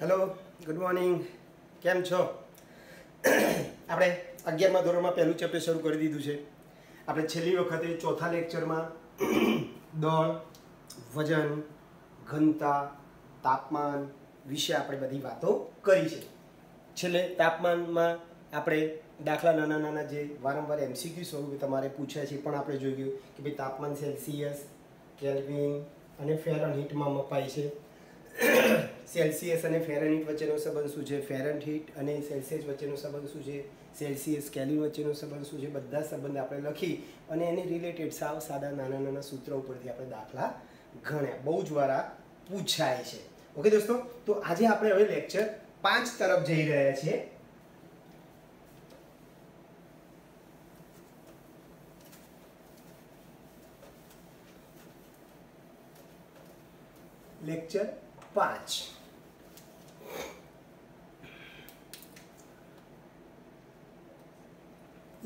Hello good morning કેમ છો? આપણે અગિયારમા ધોરણમાં પહેલું ચેપ્ટર શરૂ કરી દીધું છે. આપણે છેલ્લી વખતે ચોથા લેક્ચરમાં દળ, વજન, ઘનતા, તાપમાન વિશે આપણે બધી વાતો કરી છે. છેલ્લે તાપમાનમાં આપણે દાખલા નાના નાના જે વારંવાર એમસીક્યુ સ્વરૂપે તમારે પૂછ્યા છે પણ આપણે જોઈ ગયું કે ભાઈ તાપમાન સેલ્સિયસ, કેલ્વિન અને ફેરનહીટમાં મપાય છે. સેલ્સિયસ અને ફેરનહીટ વચ્ચેનો સંબંધ શું છે? ફેરનહીટ અને સેલ્સિયસ વચ્ચેનો સંબંધ શું છે? સેલ્સિયસ કેલ્વિન વચ્ચેનો સંબંધ શું છે? બધા સંબંધ આપણે લખી અને એને રિલેટેડ સાવ સાદા નાના નાના સૂત્રો ઉપરથી આપણે દાખલા ગણ્યા. બહુ જ વાર પૂછાય છે. ઓકે દોસ્તો? તો આજે આપણે હવે લેક્ચર પાંચ તરફ જઈ રહ્યા છીએ. લેક્ચર પાંચ.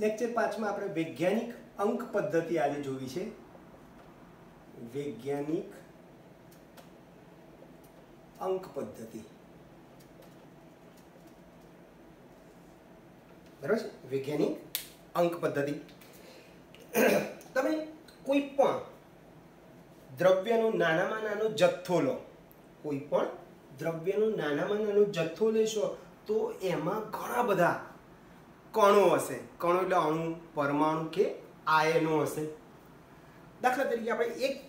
લેક્ચર પાંચમાં આપણે વૈજ્ઞાનિક અંક પદ્ધતિ આજે જોવી છે. વૈજ્ઞાનિક અંક પદ્ધતિ. બરાબર છે? વૈજ્ઞાનિક અંક પદ્ધતિ. તમે કોઈ પણ દ્રવ્યનો નાનામાં નાનો જથ્થો લો, કોઈ પણ દ્રવ્યનો નાનામાં નાનો જથ્થો લેશો, તો એમાં ઘણા બધા કણો હશે. કણો એટલે અણુ, પરમાણુ કે આયનો હશે. દાખલા તરીકે આપણે એક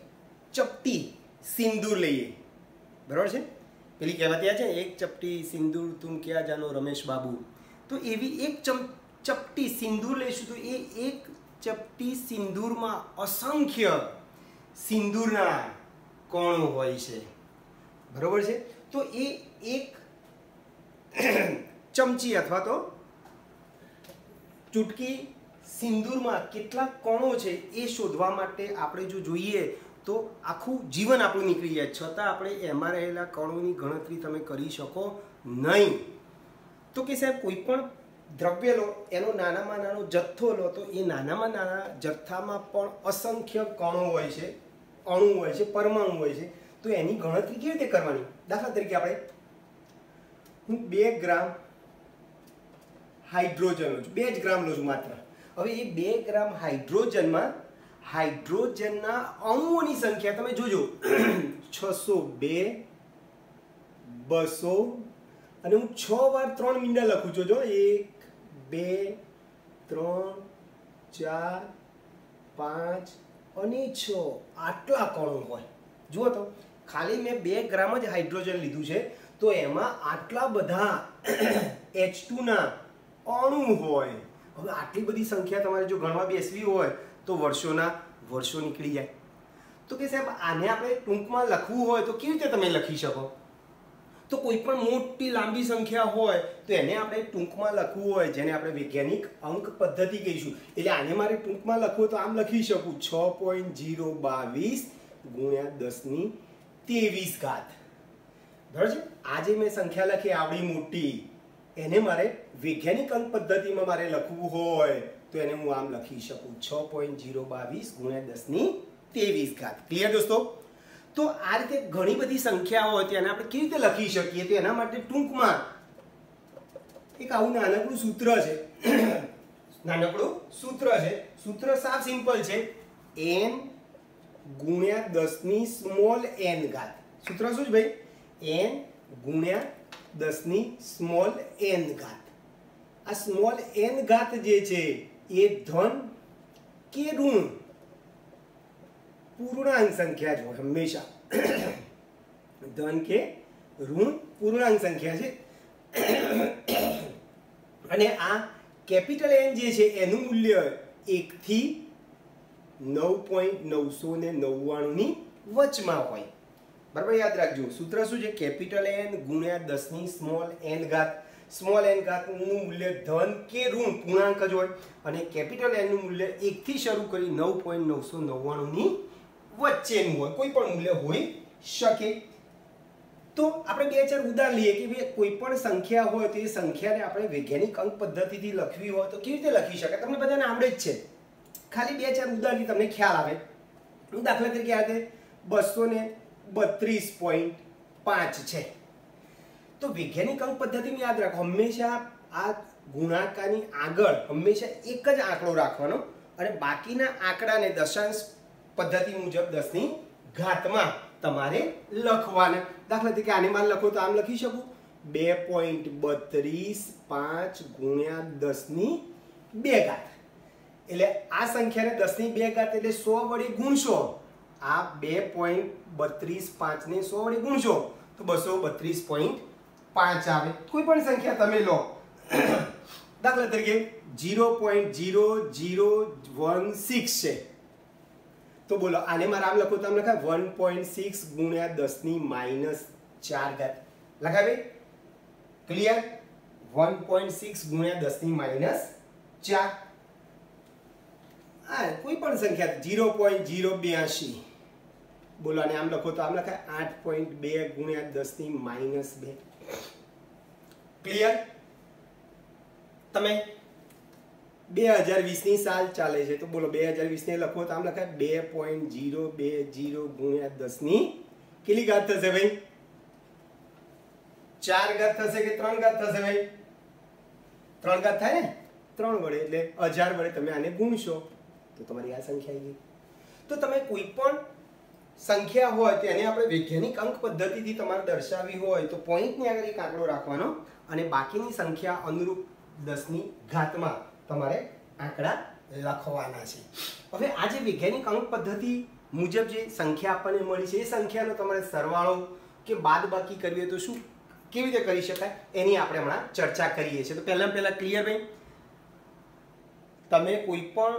ચપટી સિંદૂર લઈએ. બરાબર છે? પેલી કહેવાતી આ છે? એક ચપટી સિંદૂર તું ક્યાં જાનો રમેશ બાબુ. તો એવી એક ચપટી સિંદૂર લઈશું તો એ એક ચપટી સિંદૂરમાં અસંખ્ય સિંદૂરના કણો હોય છે. બરાબર છે? તો એ એક ચમચી અથવા તો ચૂટકી સિંદૂરમાં કેટલા કણો છે એ શોધવા માટે આપણે જો જોઈએ તો આખું જીવન આપણું નીકળી જાય. છતાં આપણે એમાં રહેલા કણોની ગણતરી તમે કરી શકો નહીં. તો કે સાહેબ, કોઈ પણ દ્રવ્ય લો, એનો નાનામાં નાનો જથ્થો લો, તો એ નાનામાં નાના જથ્થામાં પણ અસંખ્ય કણો હોય છે, અણુ હોય છે, પરમાણુ હોય છે. તો એની ગણતરી કેવી રીતે કરવાની? દાખલા તરીકે આપણે, હું બે ગ્રામ હાઇડ્રોજન લઉં છું. બે જ ગ્રામ લઉં માત્ર. હવે એ બે ગ્રામ હાઇડ્રોજનમાં, હાઇડ્રોજનના અણુઓની સંખ્યા તમે જોજો. છસો બે, બસો, અને હું છ વાર ત્રણ મિનિટ લખું જોજો એક, બે, ત્રણ, ચાર, પાંચ, અને છ. આટલા કણો હોય. જુઓ તો, ખાલી મેં બે ગ્રામ જ હાઇડ્રોજન લીધું છે. તો એમાં આટલા બધા એચ ટુના અણુ હોય. હવે આટલી બધી સંખ્યા તમારે જો ગણવા બેસવી હોય, તો વર્ષોના વર્ષો નીકળી જાય. તો કે સાહેબ, આને આપણે ટૂંકમાં લખવું હોય તો કેવી રીતે તમે લખી શકો? તો કોઈ પણ મોટી લાંબી સંખ્યા હોય, તો એને આપણે ટૂંકમાં લખવું હોય, જેને આપણે વૈજ્ઞાનિક અંક પદ્ધતિ કહીશું. એટલે આને મારે ટૂંકમાં લખવું તો આમ લખી શકું. છ પોઈન્ટ જીરો બાવીસ ગુણ્યા દસની ત્રેવીસ ઘાત. બરાબર છે? આજે મેં સંખ્યા લખી, આવડી મોટી. એને મારે વૈજ્ઞાનિક અંક પદ્ધતિમાં મારે લખવું હોય, તો એને હું આમ લખી શકું. છ પોઈન્ટ જીરો બાવીસ ગુણ્યા દસની ત્રેવીસ ઘાત. ક્લિયર દોસ્તો? તો આ રીતે ઘણી બધી સંખ્યાઓ હોય તેને આપણે કેવી રીતે લખી શકીએ તો એના માટે ટૂંકમાં એક આવું નાનકડું સૂત્ર છે. નાનકડું સૂત્ર છે. સૂત્ર સાફ સિમ્પલ છે. એન ગુણ્યા દસની સ્મોલ એન ઘાત. સૂત્ર શું છે ભાઈ? એન ગુણ્યા દસની સ્મોલ એન ઘાત. આ સ્મોલ એન ઘાત જે છે, એ ધન કે ઋણ? પૂર્ણાંક સંખ્યા જ હોય હંમેશા. ધન કે ઋણ પૂર્ણાંક સંખ્યા છે. અને આ કેપિટલ એન જે છે, એનું મૂલ્ય એકથી નવ પોઈન્ટ નવસો ને નવ્વાણુંની વચમાં હોય. બરાબર યાદ રાખજો. સૂત્ર શું છે? કેપિટલ એન ગુણ્યા દસની સ્મોલ એન ઘાત. સ્મોલ એન ઘાતનું મૂલ્ય ધન કે ઋણ? પૂર્ણાંક જ હોય. અને કેપિટલ એનનું મૂલ્ય એકથી શરૂ કરી નવ પોઈન્ટ નવસો નવ્વાણુંની વચ્ચેનું હોય. કોઈ પણ મૂલ્ય હોઈ શકે. તો આપણે બે ચાર ઉદાહરણ લઈએ કે ભાઈ કોઈ પણ સંખ્યા હોય તો એ સંખ્યાને આપણે વૈજ્ઞાનિક અંક પદ્ધતિથી લખવી હોય તો કેવી રીતે લખી શકાય? તમને બધાને આવડે જ છે. ખાલી બે ચાર ઉદાહરણથી તમને ખ્યાલ આવે. દાખલા તરીકે આ બસો ને બત્રીસ પોઈન્ટ પાંચ છે. તો વૈજ્ઞાનિક અંક પદ્ધતિને યાદ રાખો, હંમેશા આ ગુણાકારની આગળ હંમેશા એક જ આંકડો રાખવાનો અને બાકીના આંકડાને દશાંશ પદ્ધતિ મુજબ દસની ઘાતમાં તમારે લખવાના. દાખલા તરીકે આને માલ લખો તો આમ લખી શકું. બે પોઈન્ટ બત્રીસ પાંચ ગુણ્યા દસની બે ઘાત. એટલે આ સંખ્યાને દસની બે ઘાત એટલે સો વડે ગુણશો. આ બે પોઈન્ટ બત્રીસ પાંચને સો વડે ગુણજો. તો બસો બત્રીસ પોઈન્ટ પાંચ આવે. કોઈ પણ સંખ્યા તમે લો. દાખલા તરીકે zero point zero zero one six છે. તો બોલો, આને મારે આમ લખો તો આમ લખાય. વન પોઈન્ટ સિક્સ ગુણ્યા દસની માઇનસ ચાર ઘાત. લખાવે? ક્લિયર? વન પોઈન્ટ સિક્સ ગુણ્યા દસની માઇનસ ચાર. હા કોઈ પણ સંખ્યા જીરો પોઈન્ટ જીરો બ્યાસી. બોલો અને આમ લખો તો આમ લખાય, આઠ પોઈન્ટ બે ગુણ્યા દસની માઇનસ બે. ક્લિયર તમે? બે હજાર વીસની સાલ ચાલે છે, તો બોલો, બે હજાર વીસને લખો તો આમ લખાય, બે પોઈન્ટ જીરો બે જીરો ગુણ્યા દસની કેટલી ઘાત થશે ભાઈ? ચાર ઘાત થશે કે ત્રણ ઘાત થશે ભાઈ? ત્રણ ઘાત થાય ને? ત્રણ વડે, એટલે હજાર વડે તમે આને ગુણશો. તો તમારી આ સંખ્યા આવી ગઈ. તો તમે કોઈ પણ સંખ્યા હોય તેને આપણે વૈજ્ઞાનિક અંક પદ્ધતિથી તમારે દર્શાવી હોય તો પોઈન્ટની આગળ એક આંકડો રાખવાનો અને બાકીની સંખ્યા અનુરૂપ દસની ઘાતમાં તમારે આંકડા લખવાના છે. હવે આ જે વૈજ્ઞાનિક અંક પદ્ધતિ મુજબ જે સંખ્યા આપણને મળી છે, એ સંખ્યાનો તમારે સરવાળો કે બાદબાકી કરવી હોય તો શું? કેવી રીતે કરી શકાય? એની આપણે હમણાં ચર્ચા કરીએ છીએ. તો પહેલાં પહેલાં ક્લિયર ભાઈ તમે કોઈ પણ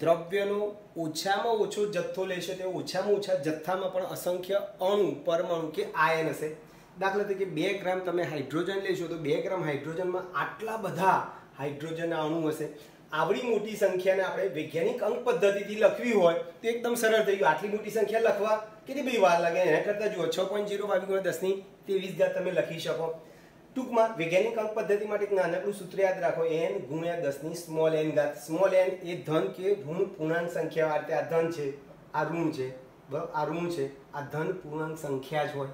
દ્રવ્યનો ઓછામાં ઓછો જથ્થો લેશો તે ઓછામાં ઓછા જથ્થામાં પણ અસંખ્ય અણુ, પરમાણુ કે આયન હશે. દાખલા તરીકે બે ગ્રામ તમે હાઇડ્રોજન લેશો, તો બે ગ્રામ હાઇડ્રોજનમાં આટલા બધા હાઇડ્રોજનના અણુ હશે. આવડી મોટી સંખ્યાને આપણે વૈજ્ઞાનિક અંક પદ્ધતિથી લખવી હોય, તો એકદમ સરળ થઈ ગયું. આટલી મોટી સંખ્યા લખવા કેટલી બધી વાર લાગે? એના કરતાં જુઓ, છ પોઈન્ટ જીરો બાવીસ દસની ત્રેવીસ ઘાત તમે લખી શકો. ટૂંકમાં વૈજ્ઞાનિક અંક પદ્ધતિ માટે એક નાનકડું સૂત્ર યાદ રાખો એન ગુણ્યા દસની સ્મોલ એન ઘાત. સ્મોલ એન એ ધન કે ઋણ પૂર્ણાંક સંખ્યા આ આ ધન છે, આ ઋણ છે બરાબર આ ઋણ છે, આ ધન પૂર્ણાંક સંખ્યા જ હોય.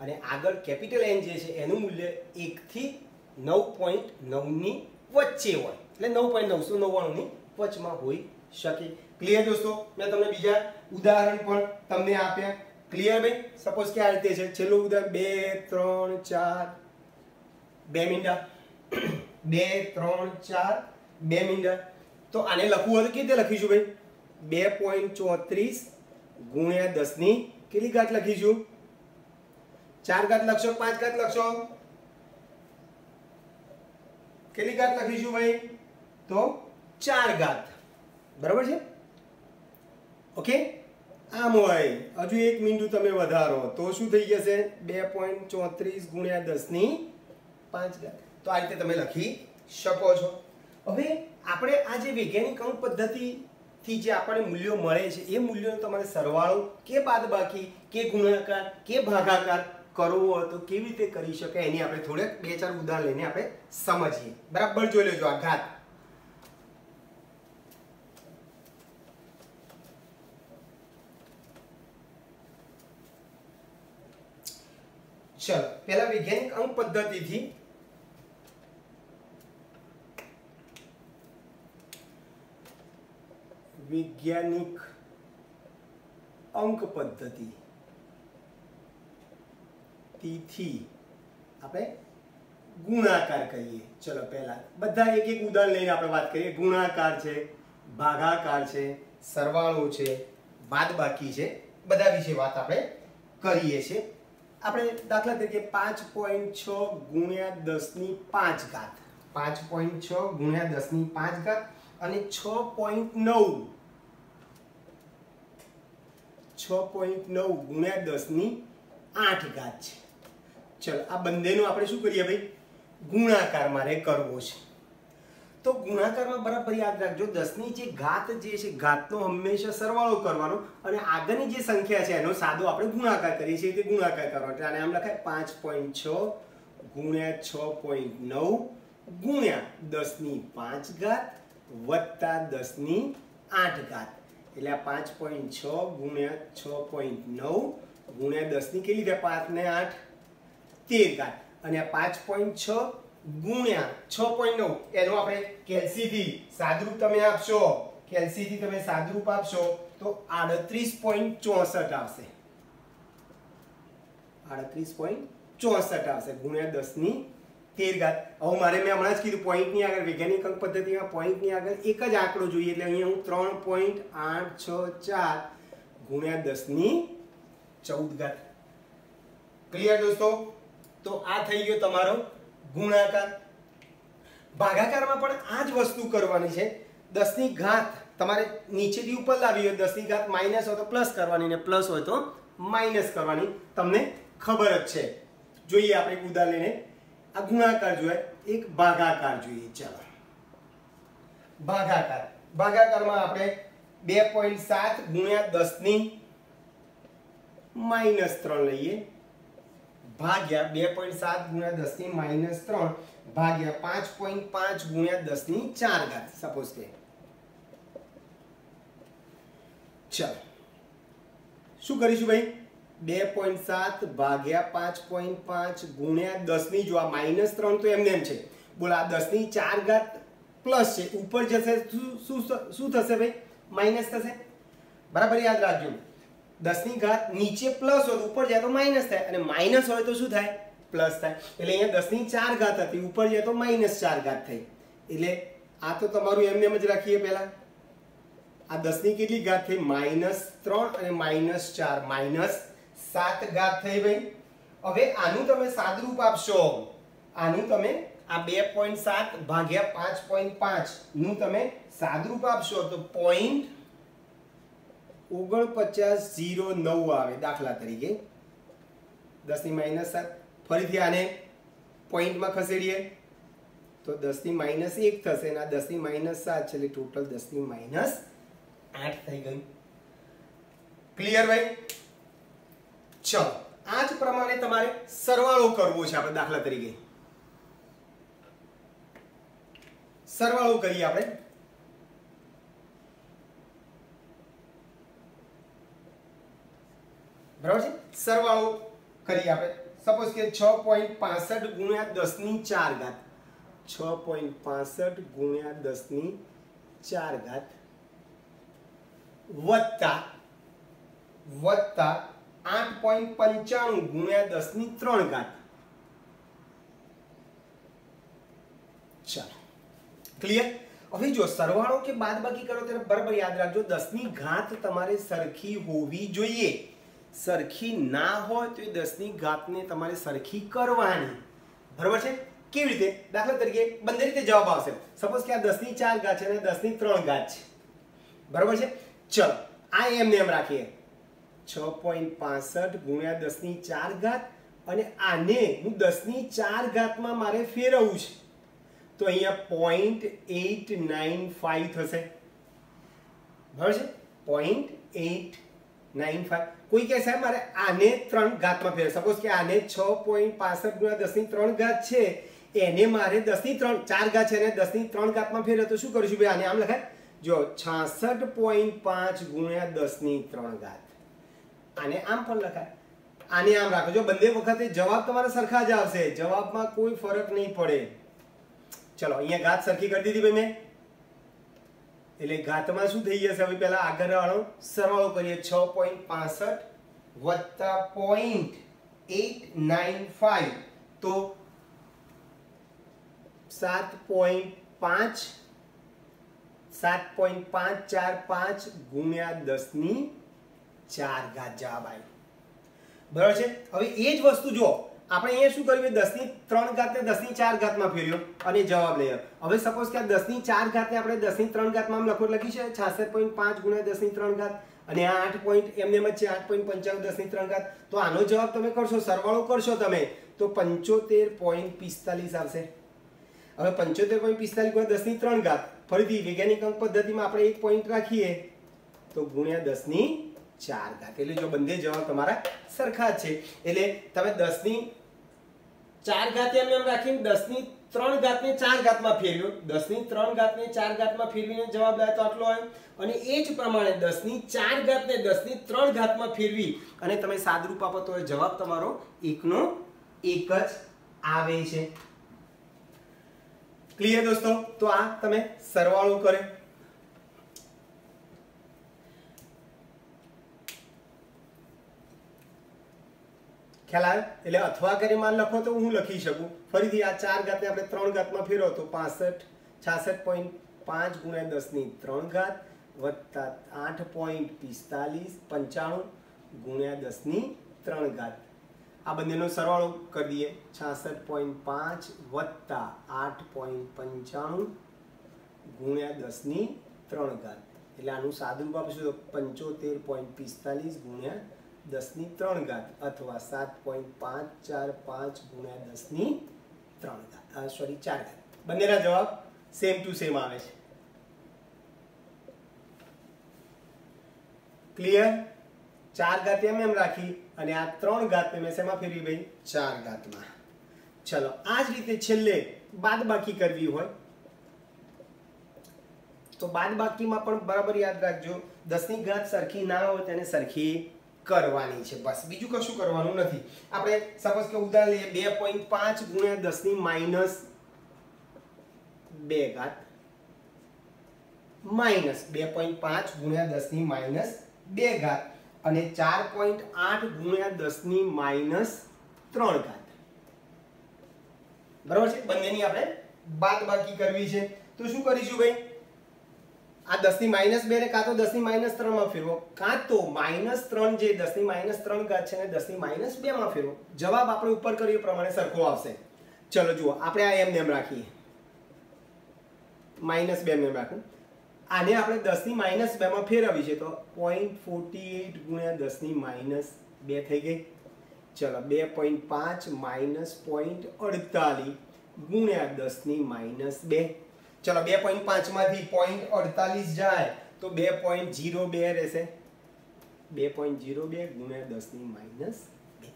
અને આગળ કેપિટલ એન જે છે, એનું મૂલ્ય એકથી નવ પોઈન્ટ નવની વચ્ચે હોય. એટલે નવ પોઈન્ટ નવસો નવ્વાણુંની વચમાં હોઈ શકે. ક્લિયર દોસ્તો? મેં તમને બીજા ઉદાહરણ પણ તમને આપ્યા. ક્લિયર ભાઈ? સપોઝ કે આ રીતે છે. છેલ્લું ઉદાહરણ બે, ત્રણ, ચાર બે મીંડા બે, ત્રણ, ચાર, બે મીંડા તો આને લખવું હોય તો કેવી રીતે લખીશું ભાઈ? બે પોઈન્ટ ચોત્રીસ ગુણ્યા દસની કેટલી ઘાત લખીશું? ચાર ઘાત લખશો, પાંચ ઘાત લખશો. કેટલી ઘાત લખીશું ભાઈ? તો ચાર ઘાત. બરાબર છે? ઓકે? આમ હોય. હજુ એક મીંડું તમે વધારો. તો શું થઈ જશે? બે પોઈન્ટ ચોત્રીસ ગુણ્યા દસની પાંચ ઘાત તો આ રીતે તમે લખી શકો છો. હવે આપણે આ જે વૈજ્ઞાનિક અંક પદ્ધતિથી જે આપણને મૂલ્યો મળે છે, એ મૂલ્યોનો તમારે સરવાળો કે બાદબાકી, કે ગુણાકાર, કે ભાગાકાર કરવો હોય તો કેવી રીતે કરી શકાય એની આપણે થોડેક બે ચાર ઉદાહરણ લઈને આપણે સમજીએ. બરાબર જોઈ લેજો આ ઘાત. ચલો, પહેલા વૈજ્ઞાનિક અંક પદ્ધતિથી વૈજ્ઞાનિક અંક પદ્ધતિ. તિથિ આપણે ગુણાકાર કહીએ ચલો પહેલા બધા એક એક ઉદાહરણ લઈને આપણે વાત કરીએ. ગુણાકાર છે, ભાગાકાર છે, સરવાળો છે બાદબાકી છે, બધા વિશે વાત આપણે કરીએ છીએ. આપણે દાખલા તરીકે પાંચ પોઈન્ટ છ ગુણ્યા દસની પાંચ ઘાત. પાંચ પોઈન્ટ છ ગુણ્યા દસની પાંચ ઘાત અને છ પોઈન્ટ નવ છ પોઈન્ટ નવ ગુણ્યા દસની આઠ ઘાત છે. ચલો, આ બંનેનો આપણે શું કરીએ ભાઈ? ગુણાકાર મારે કરવો છે. તો ગુણાકારમાં બરાબર યાદ રાખજો, દસની જે ઘાત જે છે, ઘાતનો હંમેશા સરવાળો કરવાનો અને આગળની જે સંખ્યા છે, એનો સાદો આપણે ગુણાકાર કરીએ છીએ તે ગુણાકાર કરવાનો. એટલે આને આમ લખાય પાંચ પોઈન્ટ છ ગુણ્યા છ પોઈન્ટ નવ ગુણ્યા દસની પાંચ ઘાત વત્તા દસની આઠ ઘાત. એટલે આ પાંચ પોઈન્ટ છ ગુણ્યા છ પોઈન્ટ નવ ગુણ્યા દસની કેટલી થાય? પાંચ ને આઠ. તેર ઘાત. અને આ પાંચ પોઈન્ટ છ ગુણ્યા છ પોઈન્ટ નવ. એનો આપણે કેલ્સીથી સાદરૂપ તમે આપશો. કેલ્સીથી તમે સાદરૂપ આપશો તો આડત્રીસ પોઈન્ટ ચોસઠ આવશે. આડત્રીસ પોઈન્ટ ચોસઠ આવશે. ગુણ્યા દસની તેર ઘાત. હવે મારે મેં હમણાં જ કીધું પોઈન્ટની આગળ, વૈજ્ઞાનિક અંક પદ્ધતિમાં પોઈન્ટની આગળ એક જ આંકડો જોઈએ, એટલે અહીંયા હું ત્રણ પોઈન્ટ આઠ છ ચાર ગુણ્યા દસની ચૌદ ઘાત. ક્લિયર દોસ્તો? તો આ થઈ ગયો તમારો ગુણાકાર. ભાગાકારમાં પણ આ જ વસ્તુ કરવાની છે. દસની ઘાત તમારે નીચેથી ઉપર લાવી હોય દસની ઘાત માઇનસ હોય તો પ્લસ કરવાની ને પ્લસ હોય તો માઇનસ કરવાની. તમને ખબર જ છે. જોઈએ આપણે ઉદાહરણ લઈને. આ ગુણાકાર જોઈએ એક ભાગાકાર જોઈએ ચાલો ભાગાકાર ભાગાકારમાં આપણે બે પોઈન્ટ સાત ગુણ્યા દસની માઇનસ ત્રણ લઈએ, ભાગ્યા બે પોઈન્ટ સાત ગુણ્યા દસની માઇનસ ત્રણ, ભાગ્યા પાંચ પોઈન્ટ પાંચ ગુણ્યા દસની ચાર ઘાત સપોઝ કે. ચાલો. શું કરીશું ભાઈ? બે પોઈન્ટ સાત ભાગ્યા પાંચ પોઈન્ટ પાંચ ગુણ્યા દસની, જો આ માઇનસ ત્રણ તો એમને એમ છે. બોલો, આ દસની ચાર ઘાત પ્લસ છે, ઉપર જશે શું શું થશે ભાઈ? માઇનસ થશે? બરાબર યાદ રાખજો. દસની ઘાત નીચે પ્લસ હોય ઉપર જાય તો માઇનસ થાય, અને માઇનસ હોય તો શું થાય? પ્લસ થાય. એટલે અહીંયા દસની ચાર ઘાત હતી, ઉપર જાય તો માઇનસ ચાર ઘાત થઈ. એટલે આ તો તમારું એમને એમ જ રાખીએ પહેલાં. આ દસની કેટલી ઘાત થઈ? માઇનસ ત્રણ અને માઇનસ ચાર. માઇનસ સાત ઘાત થઈ ગઈ. હવે આનું તમે સાદરૂપ આપશો. આનું તમે આ બે પોઈન્ટ સાત ભાગ્યા પાંચ પોઈન્ટ પાંચનું તમે સાદરૂપ આપશો તો પોઈન્ટ ઓગણપચાસ ઝીરો નવ આવે દાખલા તરીકે. દસની માઇનસ સાત. ફરીથી આને પોઈન્ટમાં ખસેડીએ. તો દસની માઇનસ એક થશે અને આ દસની માઇનસ સાત છે એટલે ટોટલ દસની માઇનસ આઠ થઈ ગયું ક્લિયર ભાઈ? ચલો, આ જ પ્રમાણે તમારે સરવાળો કરવો છે આપણે દાખલા તરીકે. સરવાળો કરીએ આપણે. બરાબર છે? સરવાળો કરીએ આપણે. સપોઝ કે છ પોઈન્ટ પાસઠ ગુણ્યા દસની ચાર ઘાત. છ પોઈન્ટ પાસઠ ગુણ્યા દસની ચાર ઘાત વત્તા વત્તા આઠ પોઈન્ટ પંચાણું ગુણ્યા દસની ત્રણ ઘાત. ચાલો. ક્લિયર હવે જો સરવાળો કે બાદબાકી કરો ત્યારે બરાબર યાદ રાખજો, દસની ઘાત તમારે સરખી હોવી જોઈએ. સરખી ના હોય તો એ દસની ઘાતને તમારે સરખી કરવાની. બરાબર છે? કેવી રીતે? દાખલા તરીકે બંને રીતે જવાબ આવશે. સપોઝ કે આ દસની ચાર ઘાત છે અને દસની ત્રણ ઘાત છે. બરાબર છે? ચલો, આ એમને એમ રાખીએ. છ પોઈન્ટ પાસઠ ગુણ્યા દસની ચાર ઘાત અને આને હું દસની ચાર ઘાતમાં મારે ફેરવવું છે. તો અહીંયા પોઈન્ટ એટ નાઇન ફાઈવ થશે. બરાબર છે? પોઈન્ટ એટ નાઇન ફાઈવ કોઈ કહે સાહેબ, મારે આને ત્રણ ઘાતમાં ફેરવે સપોઝ કે આને છ પોઈન્ટ પાસઠ ગુણ્યા દસની ત્રણ ઘાત છે, એને મારે દસની ત્રણ, ચાર ઘાત છે અને દસની ત્રણ ઘાતમાં ફેરવે તો શું કરીશું? ભાઈ, આને આમ લખાય. જો છાસઠ પોઈન્ટ પાંચ ગુણ્યા દસની ત્રણ ઘાત. આને આમ પણ લખાય. આને આમ રાખો. જો બંને વખતે જવાબ તમારા સરખા જ આવશે. જવાબમાં કોઈ ફરક નહીં પડે. ચલો, અહીંયા ઘાત સરખી કરી દીધી ભાઈ મેં. એટલે ઘાતમાં શું થઈ જશે? હવે પહેલા આગળ વાળો સરવાળો કરીએ. છ પોઈન્ટ પાસઠ વત્તા પોઈન્ટ એટ નાઇન ફાઈવ તો સાત પોઈન્ટ પાંચ, સાત પોઈન્ટ પાંચ, ચાર પાંચ ગુણ્યા દસની ચાર ઘાત જવાબ આવ્યો બરાબર છે? હવે એ જ વસ્તુ જો આપણે અહીંયા શું કર્યું? દસની ત્રણ ઘાતને દસની ચાર ઘાતમાં ફેર્યો અને જવાબ લઈએ હવે સપોઝ કે દસની ચાર ઘાતને આપણે દસની ત્રણ ઘાતમાં આમ લખો લખી છે છાસઠ પોઈન્ટ પાંચ ગુણ્યા દસની ત્રણ ઘાત. અને આ આઠ પોઈન્ટ, એમને એમ જ છે, આઠ પોઈન્ટ પંચાવન દસની ત્રણ ઘાત. તો આનો જવાબ તમે કરશો? સરવાળો કરશો તમે. તો પંચોતેર પોઈન્ટ પિસ્તાલીસ આવશે. હવે પંચોતેર પોઈન્ટ પિસ્તાલીસ ગુણ્યા દસની ત્રણ ઘાત. ફરીથી વૈજ્ઞાનિક અંક પદ્ધતિમાં આપણે એક પોઈન્ટ રાખીએ. તો ગુણ્યા દસની ચાર ઘાત એટલે જો બંને જવાબ તમારા સરખા છે. એટલે તમે દસની ચાર ઘાત એમ એમ રાખીને દસની ત્રણ ઘાતને ચાર ઘાતમાં ફેરવ્યો. દસની ત્રણ ઘાતને ચાર ઘાતમાં ફેરવીને જવાબ લાવ્યો તો આટલો આવ્યો. અને એ જ પ્રમાણે દસની ચાર ઘાતને દસની ત્રણ ઘાતમાં ફેરવી અને તમે સાદરૂપ આપો તો જવાબ તમારો એકનો એક જ આવે છે. ક્લિયર દોસ્તો? તો આ તમે સરવાળો કરે ખ્યાલ આવે? એટલે અથવા કરી માન લખો તો હું લખી શકું. ફરીથી આ ચાર ઘાતને આપણે ત્રણ ઘાતમાં ફેરવો તો પાસઠ, છાસઠ પોઈન્ટ પાંચ ગુણ્યા દસની ત્રણ ઘાત વત્તા આઠ પોઈન્ટ પિસ્તાલીસ પંચાણું ગુણ્યા દસની ત્રણ ઘાત. આ બંનેનો સરવાળો કરી દઈએ. છાસઠ પોઈન્ટ પાંચ વત્તા આઠ પોઈન્ટ પંચાણું ગુણ્યા દસની ત્રણ ઘાત. એટલે આનું સાદું આપીશું તો પંચોતેર પોઈન્ટ પિસ્તાલીસ ગુણ્યા દસની ત્રણ ઘાત અથવા સાત પોઈન્ટ પાંચ ચાર પાંચ ગુણ્યા દસની ત્રણ ઘાત. સોરી ચાર ઘાત. બંનેના જવાબ સેમ ટુ સેમ આવે છે. ક્લિયર ચાર ઘાત એમ એમ રાખી અને આ ત્રણ ઘાતને મેં શેમાં ફેરવી ભાઈ ચાર ઘાતમાં. ચલો, આ જ રીતે છેલ્લે બાદ બાકી કરવી હોય. તો બાદ બાકીમાં પણ બરાબર યાદ રાખજો. દસની ઘાત સરખી ના હોય તેને સરખી કરવાની છે. બસ, બીજું કશું કરવાનું નથી. આપણે સપોઝ કે ઉદાહરણ લઈએ, બે પોઈન્ટ પાંચ ગુણ્યા દસની માઇનસ બે ઘાત માઇનસ બે પોઈન્ટ પાંચ ગુણ્યા દસની માઇનસ બે ઘાત અને ચાર પોઈન્ટ આઠ ગુણ્યા દસની માઇનસ ત્રણ ઘાત. બરાબર છે? બંનેની આપણે બાદ બાકી કરવી છે. તો શું કરીશું ભાઈ? આ દસની માઇનસ બે ને કાં તો દસની માઇનસ ત્રણમાં ફેરવો. કાં તો માઇનસ ત્રણ જે દસની માઇનસ ત્રણ ઘાત છે ને દસની માઇનસ બે માં ફેરવો. જવાબ આપણે ઉપર કરીએ પ્રમાણે સરખો આવશે. ચલો જુઓ, આપણે આ એમ નેમ રાખીએ. માઇનસ બે એમ રાખું. આને આપણે દસની માઇનસ બેમાં ફેરવી છે તો પોઈન્ટ ફોર્ટી એટ ગુણ્યા દસની માઇનસ બે થઈ ગઈ. ચલો, બે પોઈન્ટ પાંચ માઇનસ પોઈન્ટ અડતાલીસ ગુણ્યા દસની માઇનસ બે. ચલો, બે પોઈન્ટ પાંચમાંથી પોઈન્ટ અડતાલીસ જાય તો બે પોઈન્ટ જીરો બે રહેશે. બે પોઈન્ટ જીરો બે ગુણ્યા દસની માઇનસ બે.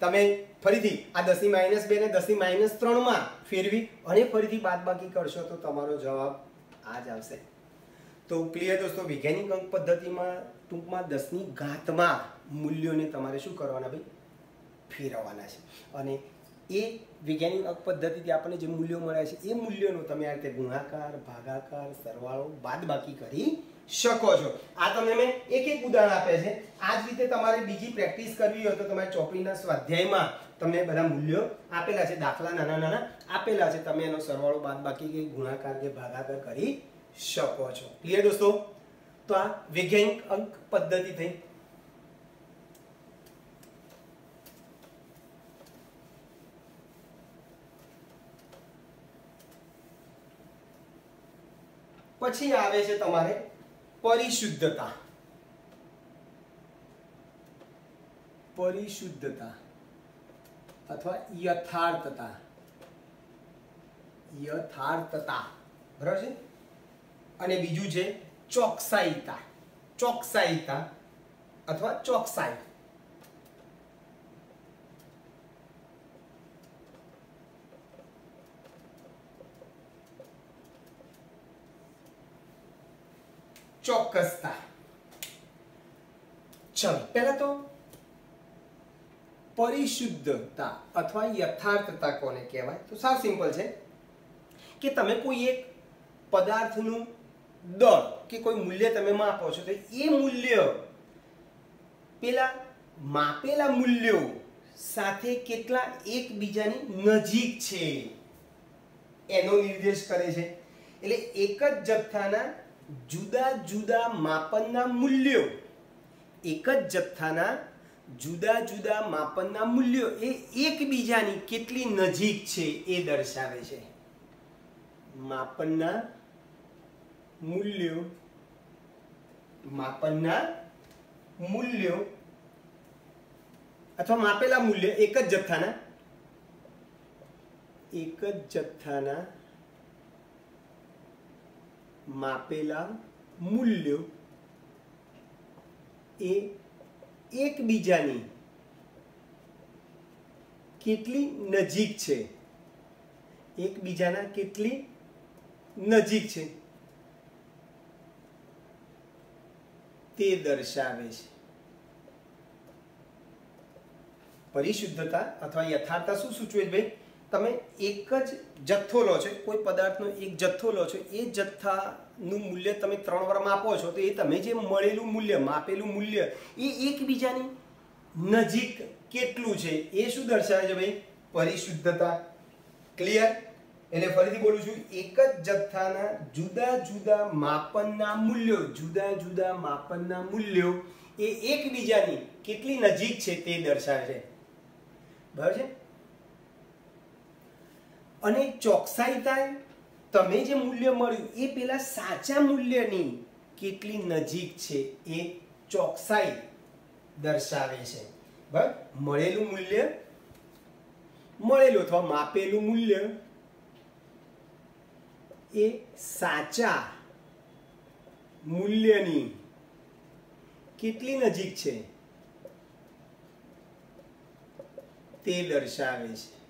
તમે ફરીથી આ દસની માઇનસ બે ને દસની માઇનસ ત્રણમાં ફેરવી અને ફરીથી બાદબાકી કરશો તો તમારો જવાબ આ જ આવશે. તો ક્લિયર દોસ્તો, વૈજ્ઞાનિક અંક પદ્ધતિમાં, ટૂંકમાં દસની ઘાતમાં મૂલ્યોને તમારે શું કરવાના ભાઈ? ફેરવવાના છે. અને એ વૈજ્ઞાનિક પદ્ધતિથી આપણને જે મૂલ્યો મળ્યા છે, એ મૂલ્યોનો તમે આ રીતે ગુણાકાર, ભાગાકાર, સરવાળો બાદબાકી કરી શકો છો. આ તમને મેં એક એક ઉદાહરણ આપે છે. આ જ રીતે તમારે બીજી પ્રેક્ટિસ કરવી હોય તો તમારે ચોપડીના સ્વાધ્યાયમાં તમને બધા મૂલ્યો આપેલા છે. દાખલા નાના નાના આપેલા છે. તમે એનો સરવાળો બાદબાકી કે ગુણાકાર કે ભાગાકાર કરી શકો છો. ક્લિયર દોસ્તો? તો આ વૈજ્ઞાનિક અંક પદ્ધતિ થઈ. પછી આવે છે તમારે પરિશુદ્ધતા. પરિશુદ્ધતા અથવા યથાર્થતા. યથાર્થતા. બરાબર છે? અને બીજું છે ચોકસાઈતા. ચોકસાઈતા અથવા ચોકસાઈ. ચોક્કસતા. ચલો, પહેલા તો પરિશુદ્ધતા અથવા યથાર્થતા કોને કહેવાય? તો સાવ સિમ્પલ છે કે તમે કોઈ એક પદાર્થનું દળ કે કોઈ મૂલ્ય તમે માપો છો, તો એ મૂલ્ય પેલા માપેલા મૂલ્યો સાથે કેટલા એકબીજાની નજીક છે, એનો નિર્દેશ કરે છે. એટલે એક જ જથ્થાના જુદા જુદા માપનના મૂલ્યો. એક જ જથ્થાના જુદા જુદા માપનના મૂલ્યો એ એકબીજાની કેટલી નજીક છે એ દર્શાવે છે. માપનના મૂલ્યો માપનના મૂલ્યો અથવા માપેલા મૂલ્ય એક જ જથ્થાના, એક જ જથ્થાના માપેલા મૂલ્યો એ એકબીજાની કેટલી નજીક છે? એકબીજાના કેટલી નજીક છે? તે દર્શાવે છે. પરિશુદ્ધતા અથવા યથાર્થતા શું સૂચવે છે ભાઈ તમે એક જ જથ્થો લો છો, કોઈ પદાર્થનો એક જથ્થો લો છો, એ જથ્થાનું મૂલ્ય તમે ત્રણ વાર માપો છો, તો એ તમે જે મળેલું મૂલ્ય, માપેલું મૂલ્ય, એ એકબીજાની નજીક કેટલું છે, એ શું દર્શાવે છે ભાઈ? પરિશુદ્ધતા. ક્લિયર એટલે ફરીથી બોલું છું, એક જ જથ્થાના જુદા જુદા માપનના મૂલ્યો, જુદા જુદા માપનના મૂલ્યો, એ એકબીજાની કેટલી નજીક છે તે દર્શાવે છે. બરાબર છે? અને ચોકસાઈતા તમે જે મૂલ્ય મળ્યું, એ પેલા સાચા મૂલ્યની કેટલી નજીક છે એ ચોકસાઈ દર્શાવે છે. બરાબર? મળેલું મૂલ્ય, મળેલું અથવા માપેલું મૂલ્ય એ સાચા મૂલ્યની કેટલી નજીક છે તે દર્શાવે છે.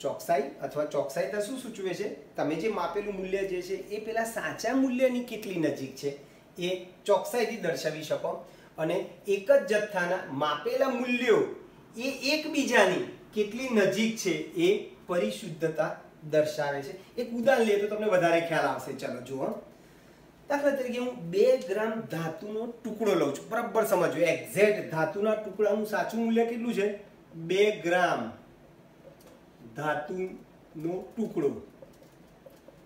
ચોકસાઈ અથવા ચોકસાઈતા શું સૂચવે છે? તમે જે માપેલું મૂલ્ય જે છે, એ પેલા સાચા મૂલ્યની કેટલી નજીક છે, એ ચોકસાઈથી દર્શાવી શકો. અને એક જ જથ્થાના માપેલા મૂલ્યો એ એકબીજાની કેટલી નજીક છે, એ પરિશુદ્ધતા દર્શાવે છે. એક ઉદાહરણ લઈએ તો તમને વધારે ખ્યાલ આવશે. ચાલો, જુઓ. દાખલા તરીકે હું બે ગ્રામ ધાતુનો ટુકડો લઉં છું. બરાબર સમજો એક્ઝેક્ટ ધાતુના ટુકડાનું સાચું મૂલ્ય કેટલું છે? બે ગ્રામ. ધાતુનો ટુકડો.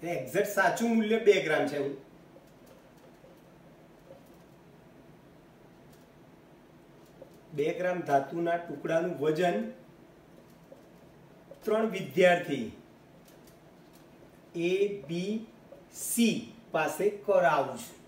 એક્ઝેક્ટ સાચું મૂલ્ય બે ગ્રામ છે એવું. બે ગ્રામ ધાતુના ટુકડાનું વજન ત્રણ વિદ્યાર્થી એ બી સી પાસે કરાવું છું.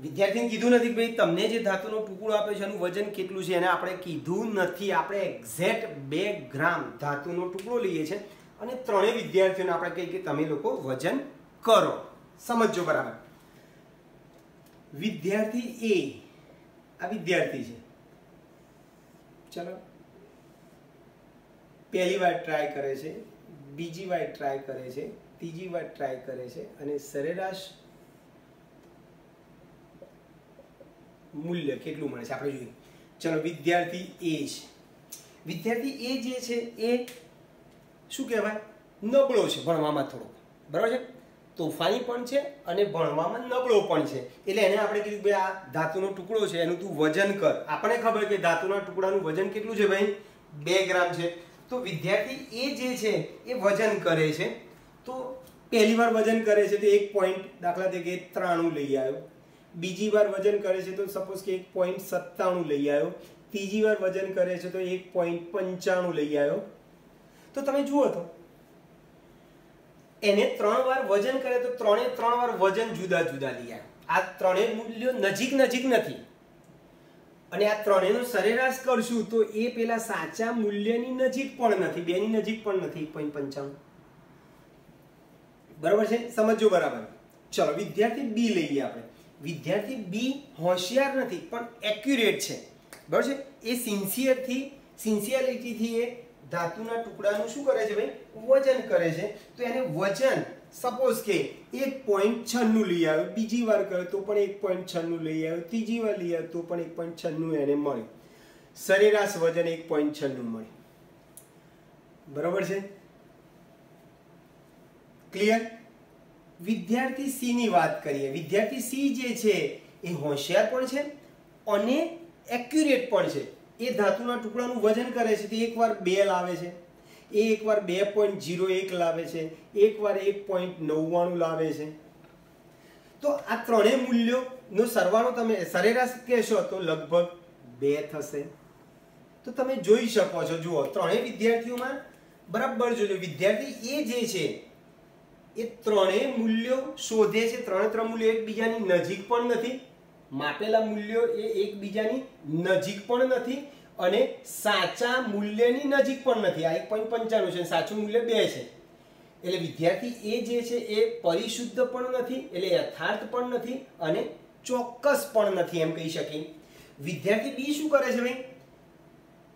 વિદ્યાર્થીને કીધું નથી ભાઈ તમને જે ધાતુનો ટુકડો આપ્યો છે એનું વજન કેટલું છે એને આપણે કીધું નથી. આપણે એક્ઝેક્ટ બે ગ્રામ ધાતુનો ટુકડો લઈએ છીએ અને ત્રણેય વિદ્યાર્થીઓને આપણે કહીએ કે તમે લોકો વજન કરો. સમજો બરાબર. વિદ્યાર્થી એ આ વિદ્યાર્થી છે. ચલો. પહેલી વાર ટ્રાય કરે છે, બીજી વાર ટ્રાય કરે છે, ત્રીજી વાર ટ્રાય કરે છે અને સરેરાશ મૂલ્ય કેટલું મળે છે? આપણે જોઈએ. ચલો, વિદ્યાર્થી એ છે વિદ્યાર્થી એ જે છે, એ શું કહેવાય? નબળો છે, ભણવામાં થોડો બરાબર છે? તોફાની પણ છે અને ભણવામાં નબળો પણ છે. એટલે એને આપણે કીધું ભાઈ, આ ધાતુનો ટુકડો છે, એનું તું વજન કર. આપણને ખબર કે ધાતુના ટુકડાનું વજન કેટલું છે ભાઈ? બે ગ્રામ છે. તો વિદ્યાર્થી એ જે છે, એ વજન કરે છે. તો પહેલી વાર વજન કરે છે, તો એક પોઈન્ટ દાખલા તરીકે ત્રાણું લઈ આવ્યો. બીજી વાર વજન કરે છે તો સપોઝ કે એક પોઈન્ટ સત્તાણું લઈ આવ્યો. ત્રીજી વાર વજન કરે છે તો એક પોઈન્ટ પંચાણું લઈ આવ્યો. તો તમે જુઓ તો. એને ત્રણ વાર વજન કરે તો ત્રણે ત્રણ વાર વજન જુદા જુદા લઈ આવ્યો. આ ત્રણેય મૂલ્યો નજીક નજીક નથી. અને આ ત્રણેયનો સરેરાશ કરશું તો એ પેલા સાચા મૂલ્યની નજીક પણ નથી. બેની નજીક પણ નથી. પોઈન્ટ પંચાણું. બરાબર છે? સમજો બરાબર. ચલો, વિદ્યાર્થી બી લઈએ આપણે. વિદ્યાર્થી બી હોશિયાર નથી, પણ એક્યુરેટ છે. બરાબર છે? એ સિન્સિયરથી સિન્સિયરિટીથી એ ધાતુના ટુકડાનું શું કરે છે ભાઈ? વજન કરે છે. તો એને વજન સપોઝ કે એક પોઈન્ટ છન્નું લઈ આવ્યો, બીજી વાર કરે તો પણ એક પોઈન્ટ છન્નું લઈ આવ્યો, ત્રીજી વાર લઈ આવ્યો તો પણ એક પોઈન્ટ છન્નું એને મળ્યું. સરેરાશ વજન એક પોઈન્ટ છન્નું મળ્યું. બરાબર છે? ક્લિયર વિદ્યાર્થી સી ની વાત કરીએ. વિદ્યાર્થી સી જે છે, એ હોશિયાર પણ છે અને એક્યુરેટ પણ છે. એ ધાતુના ટુકડાનું વજન કરે છે. તે એકવાર બે લાવે છે. એ એકવાર બે પોઈન્ટ જીરો એક લાવે છે. એકવાર એક પોઈન્ટ નવ્વાણું લાવે છે. તો આ ત્રણેય મૂલ્યોનો સરવાળો તમે સરેરાશ કહેશો તો લગભગ બે થશે. તો તમે જોઈ શકો છો. જુઓ, ત્રણેય વિદ્યાર્થીઓમાં બરાબર જોજો. વિદ્યાર્થી એ જે છે એ ત્રણેય મૂલ્યો શોધે છે. ત્રણે ત્રણ મૂલ્યો એકબીજાની નજીક પણ નથી. માપેલા મૂલ્યો એ એકબીજાની નજીક પણ નથી અને સાચા મૂલ્યની નજીક પણ નથી. આ એક પોઈન્ટ પંચાણું છે સાચું મૂલ્ય બે છે. એટલે વિદ્યાર્થી એ જે છે એ પરિશુદ્ધ પણ નથી, એટલે યથાર્થ પણ નથી અને ચોક્કસ પણ નથી એમ કહી શકીએ વિદ્યાર્થી બી શું કરે છે ભાઈ?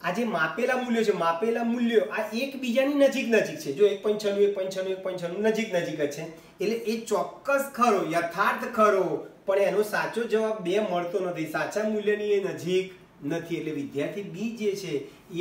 આ જે માપેલા મૂલ્યો છે, માપેલા મૂલ્યો આ એકબીજાની નજીક નજીક છે. જો એક છન્નું એક છન્નું એક છન્નું નજીક નજીક જ છે. એટલે એ ચોક્કસ ખરો, યથાર્થ ખરો, પણ એનો સાચો જવાબ બે મળતો નથી. સાચા મૂલ્યની એ નજીક નથી. એટલે વિદ્યાર્થી બી જે છે,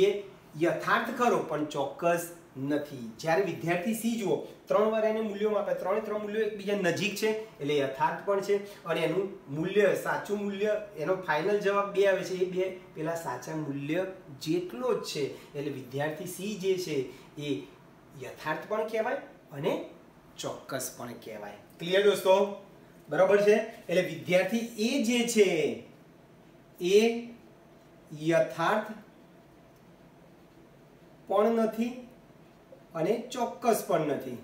એ યથાર્થ ખરો, પણ ચોક્કસ નથી. જ્યારે વિદ્યાર્થી સી જુઓ, ત્રણ વાર એને મૂલ્યો આપે ત્રણે ત્રણ મૂલ્યો એકબીજા નજીક છે, એટલે યથાર્થ પણ છે, અને એનું મૂલ્ય, સાચું મૂલ્ય, એનો ફાઇનલ જવાબ બે આવે છે. એ બે પેલા સાચા મૂલ્ય જેટલો જ છે. એટલે વિદ્યાર્થી સી જે છે, એ યથાર્થ પણ કહેવાય અને ચોક્કસ પણ કહેવાય. ક્લિયર દોસ્તો? બરાબર છે? એટલે વિદ્યાર્થી એ જે છે, એ યથાર્થ પણ નથી અને ચોક્કસ પણ નથી.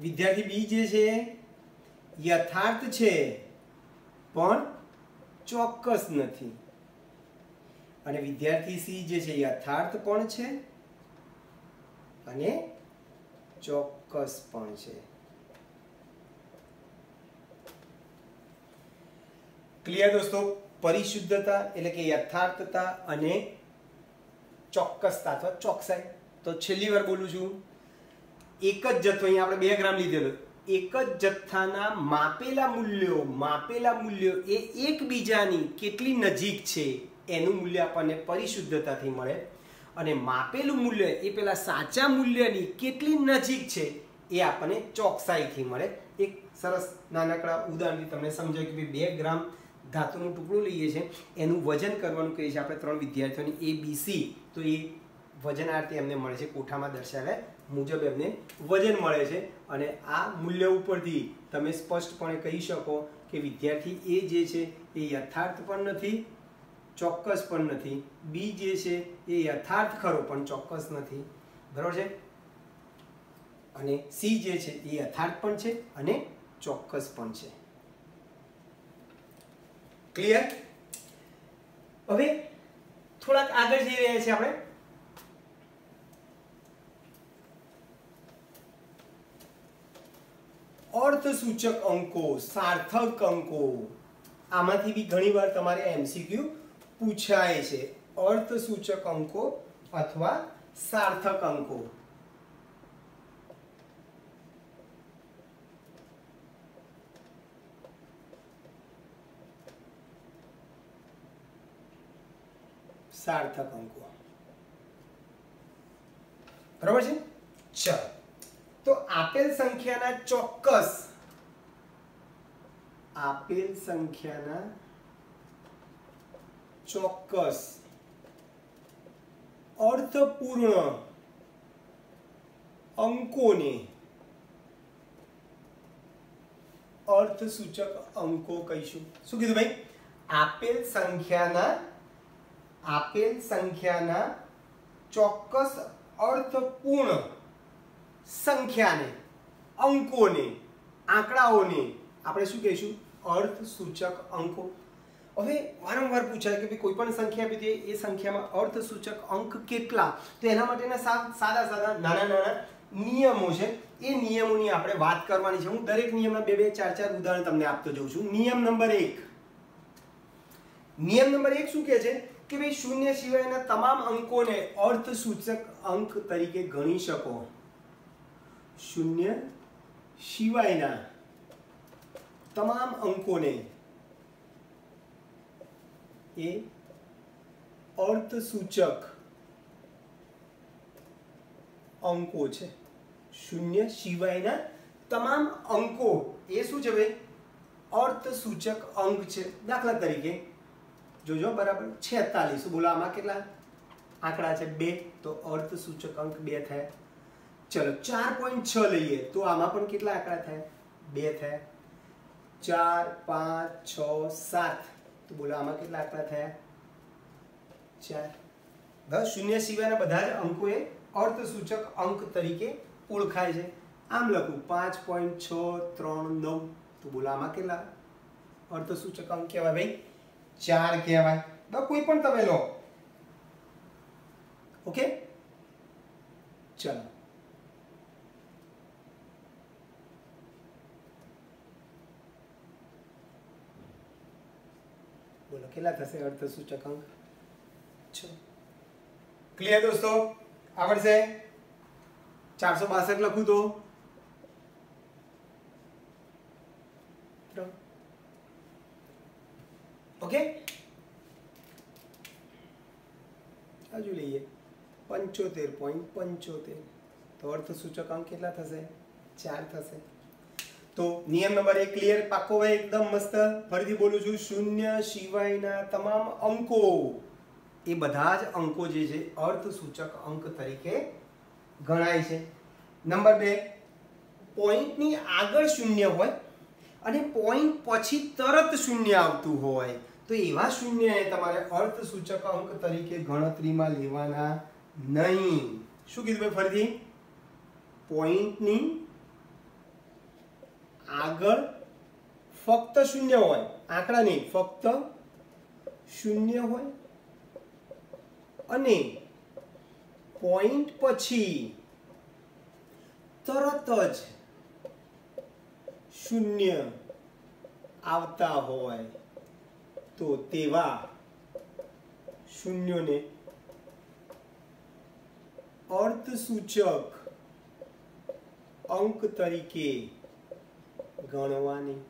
વિદ્યાર્થી બી જે છે, યથાર્થ છે, પણ ચોક્કસ નથી. અને વિદ્યાર્થી સી જે છે, યથાર્થ પણ છે અને ચોક્કસ પણ છે. ક્લિયર દોસ્તો? પરિશુદ્ધતા એટલે કે યથાર્થતા અને ચોક્કસતા અથવા ચોકસાઈ તો છેલ્લી વાર બોલું છું. એક જ જથ્થો અહીંયા આપણે બે ગ્રામ લીધેલો. એક જ જથ્થાના માપેલા મૂલ્યો માપેલા મૂલ્યો એ એકબીજાની કેટલી નજીક છે, એનું મૂલ્ય આપણને પરિશુદ્ધતાથી મળે. અને માપેલું મૂલ્ય એ પેલા સાચા મૂલ્યની કેટલી નજીક છે, એ આપણને ચોકસાઈથી મળે. એક સરસ નાનકડા ઉદાહરણથી તમને સમજાય કે બે ગ્રામ ધાતુનું ટુકડું લઈએ છીએ, એનું વજન કરવાનું કહીએ છીએ આપણે ત્રણ વિદ્યાર્થીઓની એ બી સી તો એ વજન આરતી એમને મળે છે, કોઠામાં દર્શાવ્યા મુજબ એમને વજન મળે છે. અને આ મૂલ્ય ઉપરથી તમે સ્પષ્ટપણે કહી શકો કે વિદ્યાર્થી એ જે છે એ યથાર્થ પણ નથી, ચોક્કસ પણ નથી. બી જે છે એ યથાર્થ ખરો, પણ ચોક્કસ નથી. બરાબર છે? અને સી જે છે એ યથાર્થ પણ છે અને ચોક્કસ પણ છે. ક્લિયર હવે થોડાક આગળ જઈ રહ્યા છીએ આપણે. અર્થસૂચક અંકો સાર્થક અંકો. આમાંથી બી ઘણીવાર તમારે એમસીક્યુ પૂછાય છે. અર્થસૂચક અંકો અથવા સાર્થક અંકો. સાર્થક અંકો બરોબર છે? ચલો. તો આપેલ સંખ્યાના ચોક્કસ આપેલ સંખ્યાના ચોક્કસ અર્થપૂર્ણ અંકોને અર્થસૂચક અંકો કહીશું. શું કીધું ભાઈ? આપેલ સંખ્યાના આપેલ સંખ્યાના ચોક્કસ અર્થપૂર્ણ સંખ્યાને, અંકોને, આંકડાઓને આપણે શું કહીશું? અર્થસૂચક અંકો. હવે વારંવાર પૂછાય કે ભાઈ કોઈ પણ સંખ્યા આપી દે, એ સંખ્યામાં અર્થસૂચક અંક કેટલા? તો એના માટેના સાદા સાદા નાના નાના નિયમો છે. એ નિયમોની આપણે વાત કરવાની છે. હું દરેક નિયમના બે બે ચાર ચાર ઉદાહરણ તમને આપતો જઉં છું. નિયમ નંબર એક. નિયમ નંબર એક શું કહે છે? કે ભાઈ શૂન્ય સિવાયના તમામ અંકોને અર્થસૂચક અંક તરીકે ગણી શકો. શૂન્ય સિવાયના તમામ અંકોને એ અર્થસૂચક અંકો છે. શૂન્ય સિવાયના તમામ અંકો એ શું છે ભાઈ? અર્થસૂચક અંક છે. દાખલા તરીકે જોજો, બરાબર? છેતાલીસ. બોલો, આમાં કેટલા? આંકડા છે બે. તો અર્થસૂચક અંક બે થાય. ચલો, ચાર પોઈન્ટ છ લઈએ. તો આમાં પણ કેટલા આંકડા થાય? બે થાય. ચાર, પાંચ, છ, સાત. તો બોલો, આમાં કેટલા આંકડા થયા? ચાર. બસ શૂન્ય સિવાયના બધા જ અંકો એ અર્થસૂચક અંક તરીકે ઓળખાય છે. આમ લખું, પાંચ પોઈન્ટ છ, ત્રણ, નવ. તો બોલો, આમાં કેટલા? અર્થસૂચક અંક કહેવાય, ભાઈ. ચાર કહેવાય બસ કોઈ પણ તમે લો ઓકે ચલો બોલો કેટલા થશે અર્થસૂચક અંક છ ક્લિયર દોસ્તો આવડશે ચારસો બાસઠ લખું તો ઓકે હજુ લઈએ પંચોતેર પોઈન્ટ પંચોતેર તો અર્થસૂચક અંક કેટલા થશે ચાર થશે તો નિયમ નંબર એક ક્લિયર પાકો ભાઈ એકદમ મસ્ત ફરીથી બોલું છું શૂન્ય સિવાયના તમામ અંકો એ બધા જ અંકો જે છે અર્થસૂચક અંક તરીકે ગણાય છે નંબર બે પોઈન્ટની આગળ શૂન્ય હોય અને પોઈન્ટ પછી તરત શૂન્ય આવતું હોય. તો એવા શૂન્યને તમારે અર્થ સૂચક અંક તરીકે ગણતરીમાં લેવાના નહીં. શું કીધું ફરીથી? પોઈન્ટની આગળ ફક્ત શૂન્ય હોય. આંકડા નહીં, ફક્ત શૂન્ય હોય. અને પોઈન્ટ પછી તરત જ શૂન્ય આવતા હોય. તો તેવા શૂન્યોને અર્થસૂચક અંક તરીકે ગણવાની.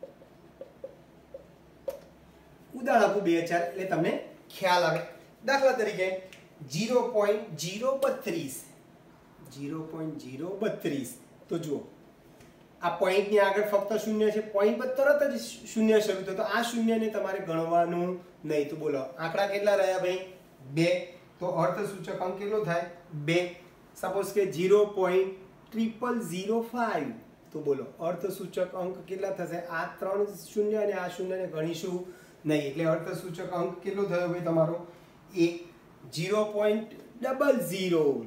ઉદાહરણ આપું બે હજાર, એટલે તમને ખ્યાલ આવે. દાખલા તરીકે જીરો પોઈન્ટ જીરો બત્રીસ. જીરો પોઈન્ટ જીરો બત્રીસ. તો જુઓ આ પોઈન્ટની આગળ ફક્ત શૂન્ય છે. પોઈન્ટ પર તરત જ શૂન્ય શરૂ થયો. તો આ શૂન્યને તમારે ગણવાનું નહીં. તો બોલો, આંકડા કેટલા રહ્યા ભાઈ? બે. તો અર્થસૂચક અંક કેટલો થાય? બે. સપોઝ કે zero point triple zero five તો બોલો, અર્થસૂચક અંક કેટલા થશે? આ ત્રણ શૂન્ય અને આ શૂન્યને ગણીશું નહીં. એટલે અર્થસૂચક અંક કેટલો થયો ભાઈ તમારો? એક. જીરો પોઈન્ટ ડબલ ઝીરો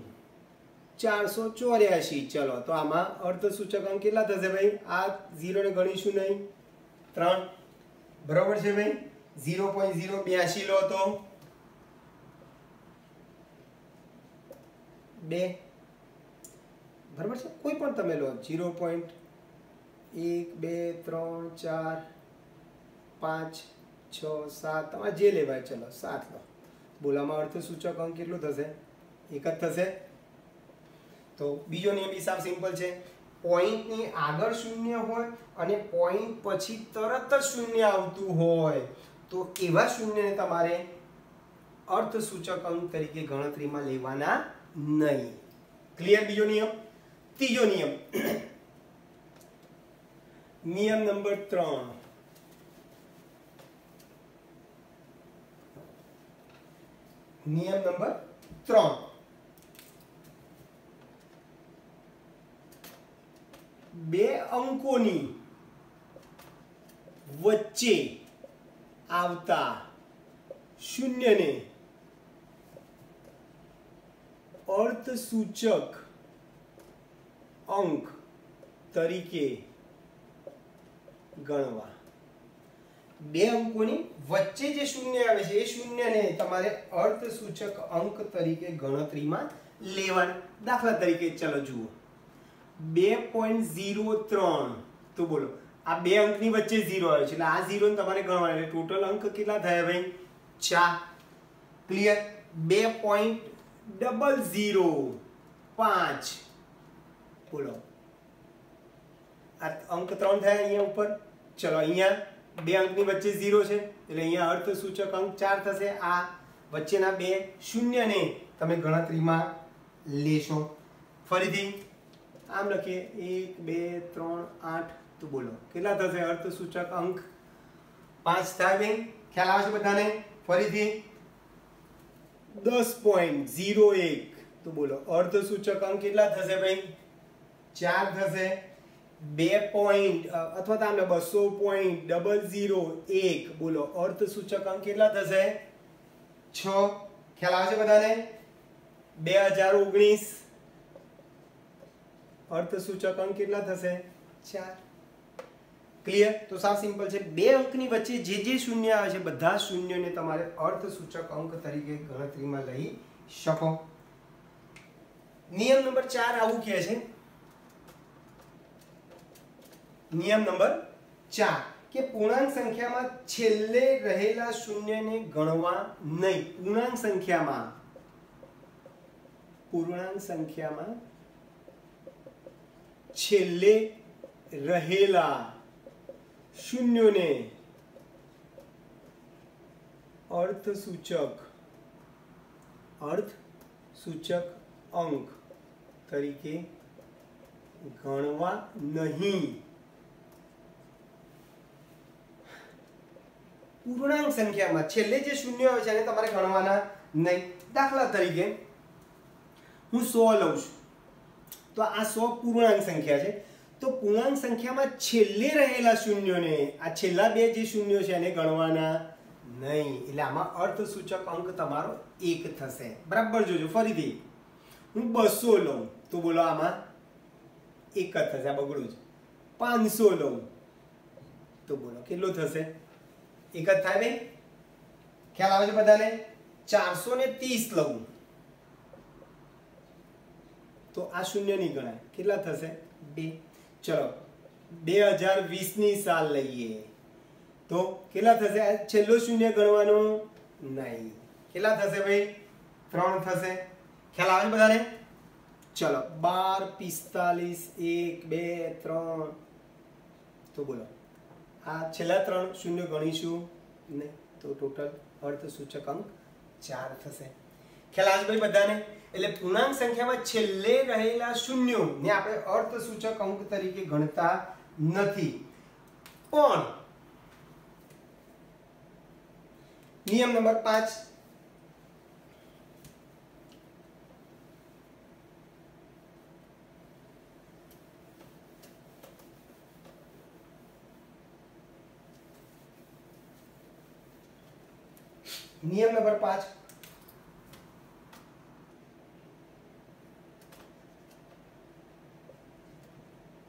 ચારસો ચોર્યાસી. ચલો, તો આમાં અર્થસૂચક અંક કેટલા થશે ભાઈ? આ ઝીરોને ગણીશું નહીં. ત્રણ. બરોબર છે ભાઈ? ઝીરો પોઈન્ટ ઝીરો બ્યાસી લો તો. બે. બરાબર છે? કોઈ પણ તમે લો. ઝીરો પોઈન્ટ એક, બે, ત્રણ, ચાર, પાંચ, છ, સાત. તમારે જે લેવાય, ચલો, સાત લો. બોલામાં અર્થસૂચક અંક કેટલું થશે? એક જ થશે. તો બીજો નિયમ હિસાબ સિમ્પલ છે. પોઈન્ટની આગળ શૂન્ય હોય અને પોઈન્ટ પછી તરત જ શૂન્ય આવતું હોય, તો એવા શૂન્યને તમારે અર્થસૂચક અંક તરીકે ગણતરીમાં લેવાના નહીં. ક્લિયર બીજો નિયમ? ત્રીજો નિયમ. નિયમ નંબર ત્રણ. નિયમ નંબર ત્રણ. બે અંકોની વચ્ચે આવતા શૂન્યને અર્થસૂચક અંક તરીકે ગણવા. બે અંકોની વચ્ચે જે શૂન્ય આવે છે, એ શૂન્યને તમારે અર્થસૂચક અંક તરીકે ગણતરીમાં લેવાના. દાખલા તરીકે, ચલો જુઓ. બે પોઈન્ટ ઝીરો ત્રણ. તો બોલો. આ બે અંકની વચ્ચે ઝીરો આવે છે. એટલે આ ઝીરો તમારે ગણવાના. એટલે ટોટલ અંક કેટલા થયા ભાઈ? ચાર. ક્લિયર બે પોઈન્ટ ડબલ ઝીરો પાંચ. બોલો. આ અંક ત્રણ થયા અહીંયા ઉપર. ચલો, અહીંયા બે અંકની વચ્ચે ઝીરો છે. એટલે અહીંયા અર્થસૂચક અંક ચાર થશે. આ વચ્ચેના બે શૂન્યને તમે ગણતરીમાં લેશો. ફરીથી આમ લખીએ, એક, બે, ત્રણ, આઠ, તો બોલો. કેટલા થશે? અર્થસૂચક અંક? પાંચ થાય બેન. ખ્યાલ આવે છે બધાને? ફરીથી. દસ પોઈન્ટ ઝીરો એક. તો બોલો. અર્ધસૂચક અંક કેટલા થશે ભાઈ ચાર થશે. બે પોઈન્ટ અથવા તો આમને બસો પોઈન્ટ ડબલ ઝીરો એક. બોલો. અર્ધસૂચક અંક કેટલા થશે? છ. ખ્યાલ આવે છે બધાને? બે હજાર ઓગણીસ. અર્થસૂચક અંક કેટલા થશે? ચાર. ક્લિયર તો સાવ સિમ્પલ છે? બે અંકની વચ્ચે જે જે શૂન્ય આવે છે, બધા શૂન્યોને તમારે અર્થસૂચક અંક તરીકે ગણતરીમાં લઈ શકો. નિયમ નંબર ચાર આવું કહે છે. નિયમ નંબર ચાર, કે પૂર્ણાંક સંખ્યામાં છેલ્લે રહેલા શૂન્યને ગણવા નહીં. પૂર્ણાંક સંખ્યામાં. પૂર્ણાંક સંખ્યામાં છેલ્લે રહેલા શૂન્યોને અર્થસૂચક અર્થ સૂચક અંક તરીકે ગણવા નહીં. પૂર્ણાંક સંખ્યામાં છેલ્લે જે શૂન્ય હોય છે એને તમારે ગણવાના નહીં. દાખલા તરીકે હું સો લઉં છું. તો આ સો પૂર્ણાંક સંખ્યા છે. તો પૂર્ણાંક સંખ્યામાં છેલ્લે રહેલા શૂન્યોને, આ છેલ્લા બે જે શૂન્યો છે એને ગણવાના નહીં. એટલે આમાં અર્થસૂચક અંક તમારો એક થશે. બરાબર જોજો, ફરીથી. હું બસો લઉં તો બોલો આમાં એક જ થશે, આ બગડું જ પાંચસો લઉં તો બોલો કેટલું થશે? એક જ થાય ભાઈ ખ્યાલ આવે છે બધાને? ચારસો ને ત્રીસ લઉં. તો આ શૂન્ય નહીં ગણાય. કેટલા થશે? બે. ચલો. બે હજાર વીસની સાલ લઈએ. તો કેટલા થશે? છેલ્લો શૂન્ય ગણવાનો નહીં. કેટલા થશે ભાઈ? ત્રણ થશે. ખ્યાલ આવે બધાને? ચલો. બાર, પિસ્તાલીસ, એક, બે, ત્રણ. તો બોલો. આ છેલ્લા ત્રણ શૂન્ય ગણીશું નહીં તો ટોટલ અર્થસૂચક અંક ચાર થશે. ખ્યાલ આવે ભાઈ બધાને? એટલે પૂર્ણાંક સંખ્યામાં છેલ્લે રહેલા શૂન્યો, ને આપણે અર્થસૂચક અંક તરીકે ગણતા નથી. પણ, નિયમ નંબર પાંચ. નિયમ નંબર પાંચ.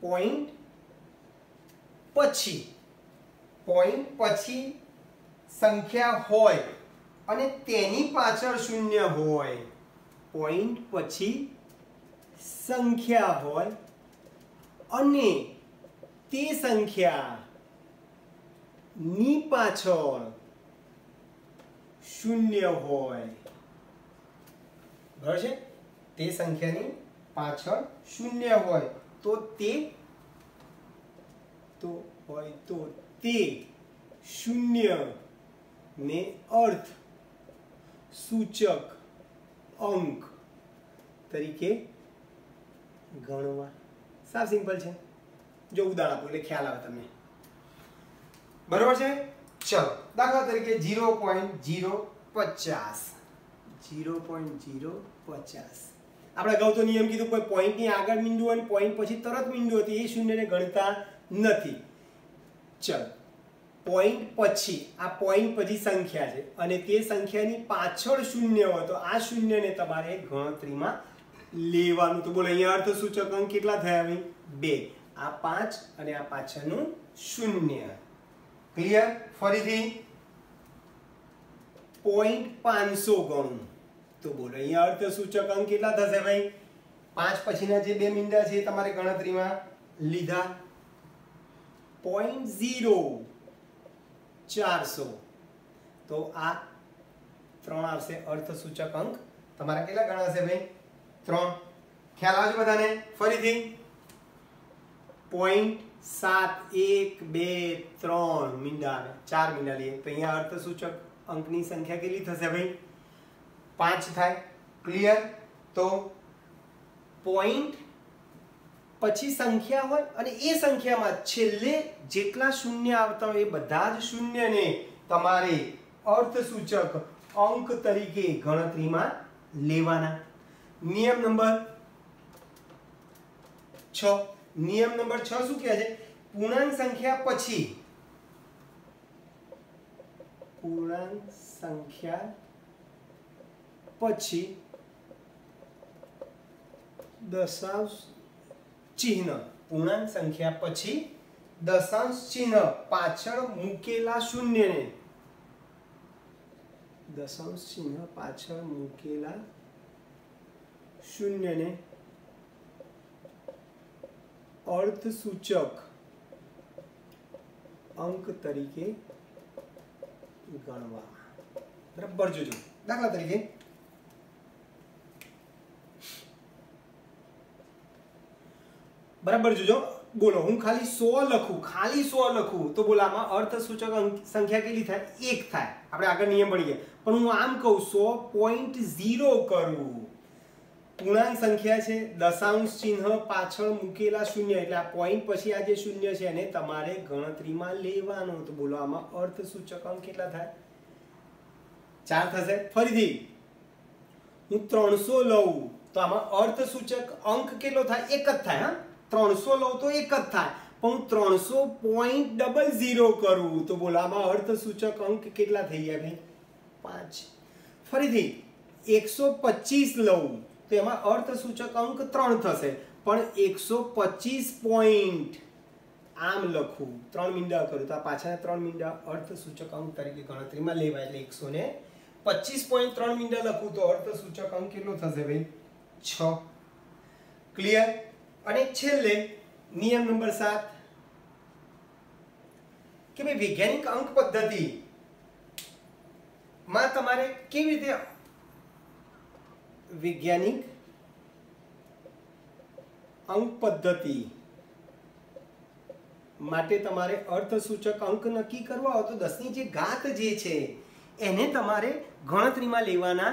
પોઈન્ટ પછી પોઈન્ટ પછી સંખ્યા હોય અને તેની પાછળ શૂન્ય હોય પોઈન્ટ પછી સંખ્યા હોય અને તે સંખ્યા ની પાછળ શૂન્ય હોય. બરાબર છે? તે સંખ્યાની પાછળ શૂન્ય હોય. તો તે તો હોય તો તે શૂન્ય ને અર્થ સૂચક અંક તરીકે ગણવા. સાવ સિમ્પલ છે. જો ઉદાહરણ આપો એટલે ખ્યાલ આવે તમને. બરોબર છે? ચલો, દાખલા તરીકે ઝીરો પોઈન્ટ ઝીરો પચાસ. ઝીરો પોઈન્ટ ઝીરો પચાસ. આપણે અગાઉ તો નિયમ કીધું કોઈ પોઈન્ટની આગળ બિંદુ અને પોઈન્ટ પછી તરત બિંદુ હતી. એ શૂન્યને ગણતા નથી. ચલ. પોઈન્ટ પછી, આ પોઈન્ટ પછી સંખ્યા છે. અને તે સંખ્યાની પાછળ શૂન્ય હોય તો આ શૂન્યને તમારે ગણતરીમાં લેવાનું. તો બોલો, અહીંયા અર્થસૂચક અંક કેટલા થયા ભાઈ? બે. આ પાંચ અને આ પાછળનું શૂન્ય. ક્લિયર ફરીથી. પોઈન્ટ પાંચસો ગણું. તો બોલો, અહીંયા અર્થસૂચક અંક કેટલા થશે ભાઈ? પાંચ પછીના જે બે મીંડા છે તમારે ગણતરીમાં લીધા. પોઈન્ટ ઝીરો ચારસો. તો આ ત્રણ આવશે અર્થસૂચક અંક. તમારા કેટલા ગણાશે ભાઈ? ત્રણ. ખ્યાલ આવે છે બધાને? ફરીથી. પોઈન્ટ સાત, એક, બે, ત્રણ મીંડા ચાર મીંડા લઈએ. તો અહીંયા અર્થસૂચક અંકની સંખ્યા કેટલી થશે ભાઈ? પાંચ થાય. ક્લિયર તો પોઈન્ટ પછી સંખ્યા હોય અને એ સંખ્યામાં છેલ્લે જેટલા શૂન્ય આવતા હોય એ બધા જ શૂન્યને તમારે અર્થસૂચક અંક તરીકે ગણતરીમાં લેવાના. નિયમ નંબર છ. નિયમ નંબર છ શું કહે છે? પૂર્ણાંક સંખ્યા પછી. પૂર્ણાંક સંખ્યા પછી દશાંશ ચિહ્ન. પૂર્ણાંક સંખ્યા પછી દશાંશ ચિહ્ન. પાછળ મૂકેલા શૂન્યને. દશાંશ ચિહ્ન પાછળ મૂકેલા શૂન્યને. અર્થસૂચક અંક તરીકે ગણવા. બરાબર જોજો. દાખલા તરીકે બરાબર, જોજો. બોલો, હું ખાલી સો લખું, ખાલી સો લખું. તો બોલો, આમાં અર્થસૂચક સંખ્યા કેટલી થાય? એક થાય. આપણે આગળ નિયમ ભણીએ. પણ હું આમ કહું, સો પોઈન્ટ ઝીરો કરું. પૂર્ણાંક સંખ્યા છે, દશાંશ ચિહ્ન, પાછળ મૂકેલા શૂન્ય. એટલે આ પોઈન્ટ પછી આ જે શૂન્ય છે, એને તમારે ગણતરીમાં લેવાનો. તો બોલો, આમાં અર્થસૂચક અંક કેટલા થાય? ચાર થશે. ફરીથી. હું ત્રણસો લઉં. તો આમાં અર્થસૂચક અંક કેટલો થાય? એક જ થાય, હા? ત્રણસો લઉં તો એક જ થાય. પણ હું ત્રણસો પોઈન્ટ ડબલ ઝીરો કરું. તો બોલો, આમાં અર્થસૂચક અંક કેટલા થઈ ગયા ભાઈ પાંચ. ફરીથી, એકસો પચીસ લઉં. તો એમાં અર્થસૂચક અંક ત્રણ થશે. પણ એકસો પચીસ પોઈન્ટ આમ લખું. ત્રણ મીંડા કરું. તો આ પાછળના ત્રણ મીંડા અર્થસૂચક અંક તરીકે ગણતરીમાં લેવાય. એટલે એકસો ને પચીસ પોઈન્ટ ત્રણ મીંડા લખું તો અર્થસૂચક અંક કેટલો થશે ભાઈ છ. ક્લિયર અને છેલ્લે નિયમ નંબર સાત, કે ભાઈ વૈજ્ઞાનિક અંક પદ્ધતિ માં તમારે કેવી રીતે વૈજ્ઞાનિક અંક પદ્ધતિ માટે તમારે અર્થસૂચક અંક નક્કી કરવા હોય તો દસની જે ઘાત જે છે, એને તમારે ગણતરીમાં લેવાના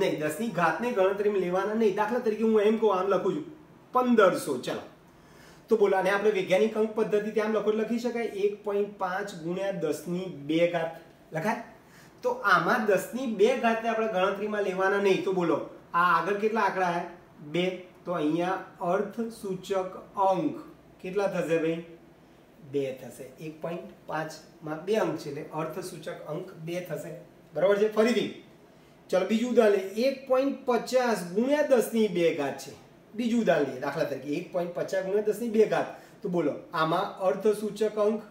નહીં. દસની ઘાતને ગણતરીમાં લેવાના નહીં. દાખલા તરીકે હું એમ કહું, આમ લખું છું. પંદરસો, ચાલો. તો બોલો, અને આપણે વૈજ્ઞાનિક અંક પદ્ધતિથી આમ લખો લખી શકાય. એક પોઈન્ટ પાંચ ગુણ્યા દસની બે ઘાત. લખાય? તો આમાં દસની બે ઘાતને આપણે ગણતરીમાં લેવાના નહીં. તો બોલો, આ આગળ કેટલા આંકડા બે. તો અહીંયા અર્થ સૂચક અંક કેટલા થશે ભાઈ? બે થશે. એક પોઈન્ટ પાંચમાં બે અંક છે, એટલે અર્થ સૂચક અંક બે થશે. બરાબર છે? ફરીથી. ચલો, બીજું ઉદાહરણ એક પોઈન્ટ પચાસ ગુણ્યા દસની બે ઘાત છે. બીજું ઉદાહરણ લઈએ. દાખલા તરીકે એક પોઈન્ટ પચાસ ગુણ્યા દસની બે ઘાત. તો બોલો, આમાં અર્થ સૂચક અંક?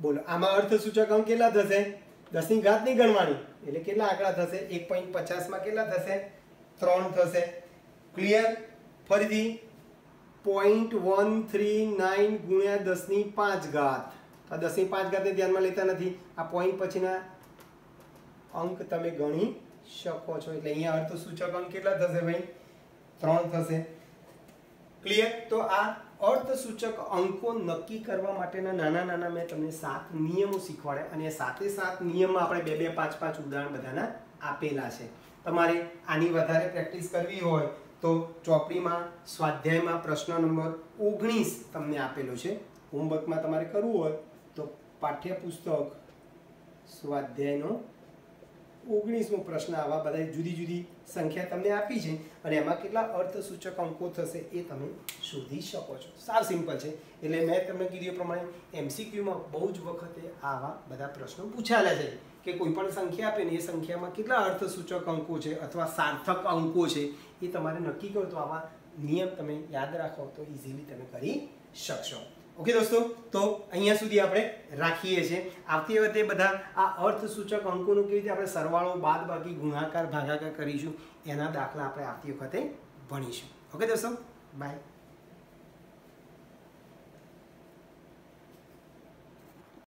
બોલો, આમાં અર્થ સૂચક અંક કેટલા થશે? દસની ઘાત નહીં ગણવાની. એટલે કેટલા આંકડા થશે? એક પોઈન્ટ પચાસમાં કેટલા થશે? ત્રણ થશે. ક્લિયર ફરીથી. પોઈન્ટ વન થ્રી નાઇન ગુણ્યા દસની પાંચ ઘાત. આ દસની પાંચ ઘાતને ધ્યાનમાં લેતા નથી. આ પોઈન્ટ પછીના અંક તમે ગણી શકો છો. એટલે અહીંયા અર્થ સૂચક અંક કેટલા થશે ભાઈ? ત્રણ થશે. ક્લિયર તો આ અર્થ સૂચક અંકો નક્કી કરવા માટેના નાના નાના મેં તમને સાત નિયમો શીખવાડ્યા અને સાતે સાત નિયમમાં આપણે બે બે પાંચ પાંચ ઉદાહરણ બધાના આપેલા છે. તમારે આની વધારે પ્રેક્ટિસ કરવી હોય તો ચોપડીમાં, સ્વાધ્યાયમાં પ્રશ્ન નંબર ઓગણીસ તમને આપેલો છે. હોમવર્કમાં તમારે કરવું હોય પાઠ્યપુસ્તક સ્વાધ્યાયનો ઓગણીસમો પ્રશ્ન આવા બધા જુદી જુદી સંખ્યા તમને આપી છે અને એમાં કેટલા અર્થસૂચક અંકો થશે એ તમે શોધી શકો છો. સાવ સિમ્પલ છે. એટલે મેં તમને કીધું એ પ્રમાણે એમસીક્યુમાં બહુ જ વખતે આવા બધા પ્રશ્નો પૂછાયેલા છે કે કોઈ પણ સંખ્યા આપે ને એ સંખ્યામાં કેટલા અર્થસૂચક અંકો છે અથવા સાર્થક અંકો છે એ તમારે નક્કી કરો તો આવા નિયમ તમે યાદ રાખો તો ઇઝીલી તમે કરી શકશો. ઓકે દોસ્તો, તો અહીંયા સુધી આપણે રાખીએ છીએ. આવતી વખતે બધા આ અર્થ સૂચક અંકોનું કેવી રીતે આપણે સરવાળો બાદ બાકી ગુણાકાર ભાગાકાર કરીશું, એના દાખલા આપણે આવતી વખતે ભણીશું. ઓકે દોસ્તો બાય